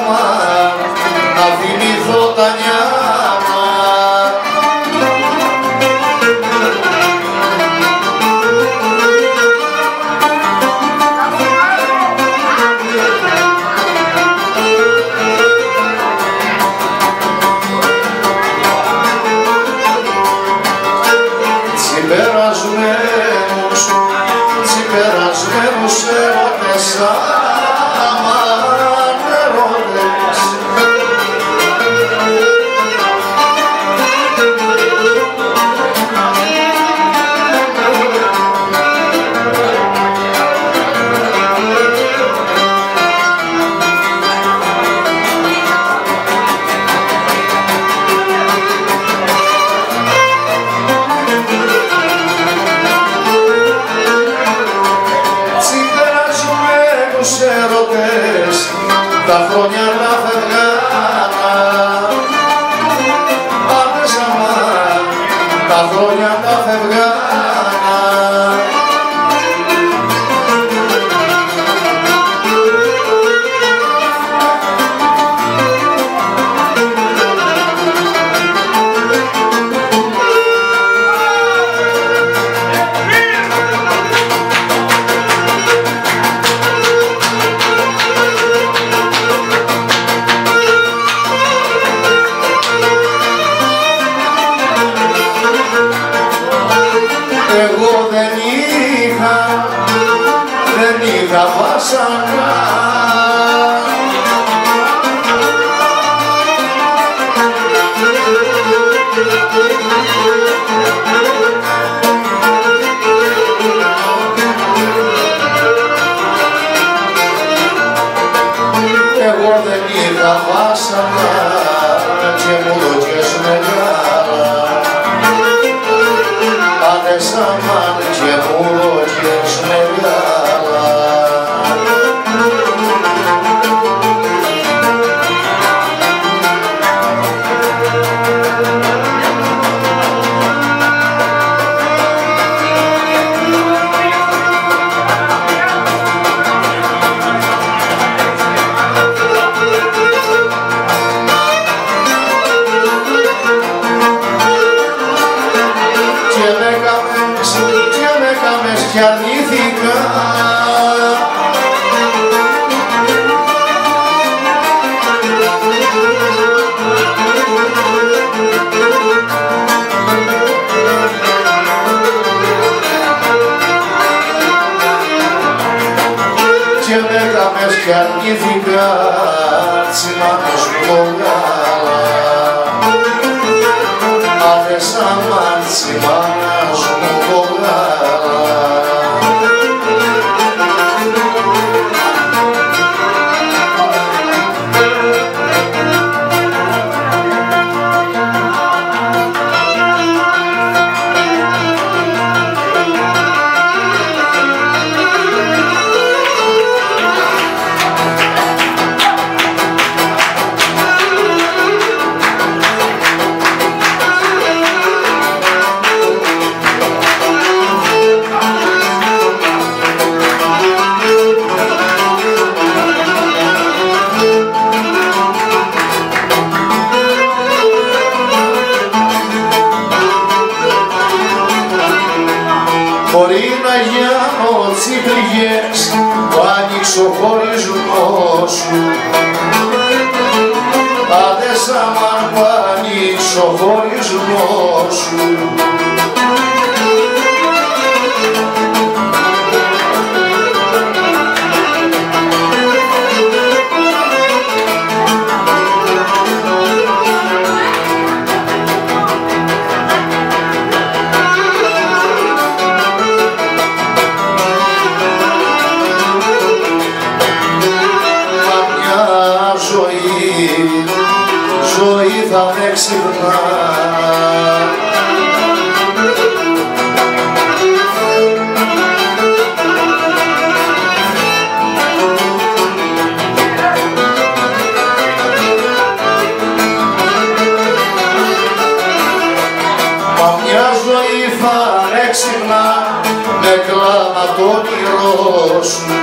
αδέσαμα να θυμηθώ τα νιάμα. Τσιπερασμένους, τσιπερασμένους έρωτες τα δεν είχα βάσανα και μου δοκιές μεγάλα Αδεσάμαν και μου δοκιές μεγάλα κι αρνήθηκα. Και με κάμες κι αρνήθηκα τσιμάνος μου το γάλα. Αδεσάμαν τσιμάνος Μπορεί να γιάνω τσίπληγες που άνοιξε ο χωρισμός σου. Αδέσαμαν που άνοιξε ο χωρισμός σου ζωή θα με ξυπνά. Μα μια ζωή θα με ξυπνά. Με κλάμα το όνειρό σου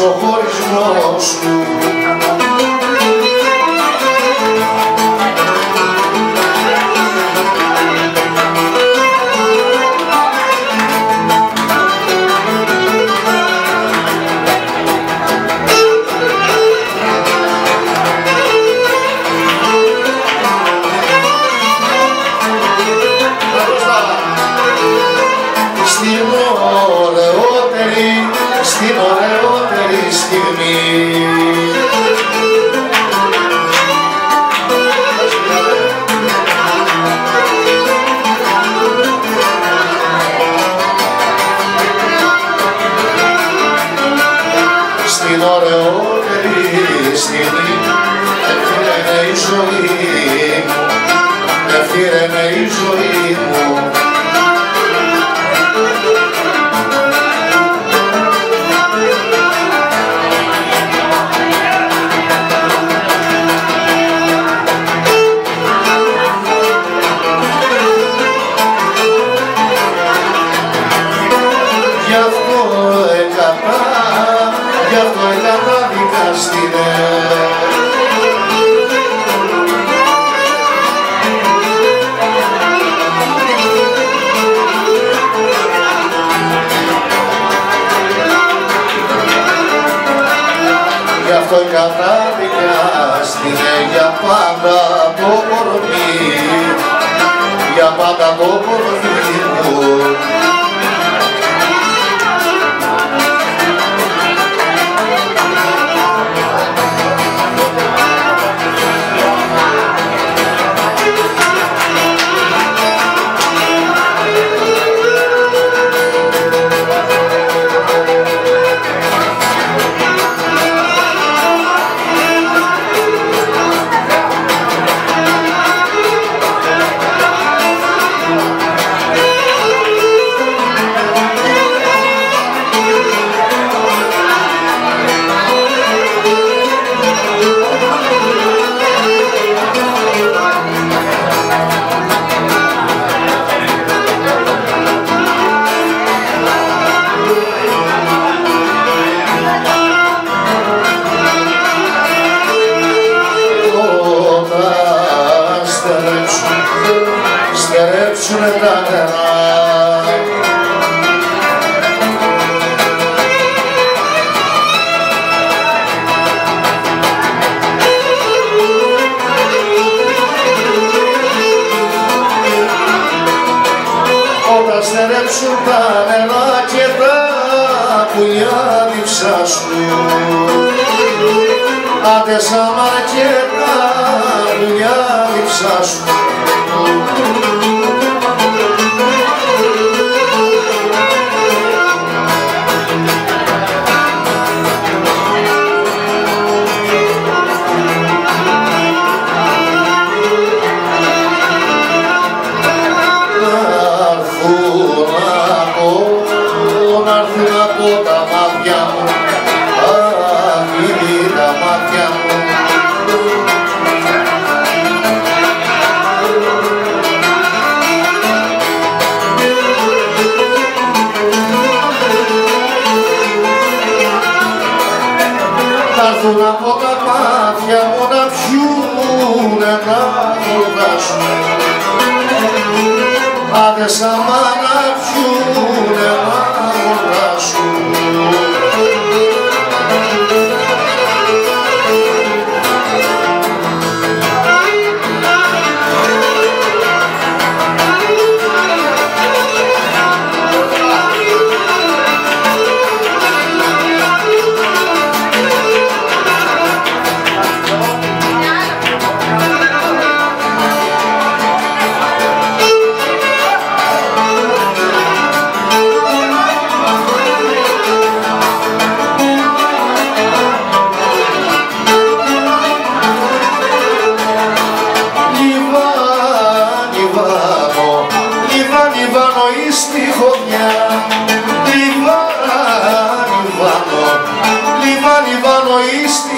socorre-nos Γι' αυτό καταδικάστηκε για πάντα το κορμί, για πάντα το κορμί στερέψουν τα νερά και τα πουλιά διψάσουν Άντε σάμα και τα δουλειά διψάσουν Θα έρθουν από τα μάτια μου να πιούνε να χορτάσουν Άντε σαμά να πιούνε να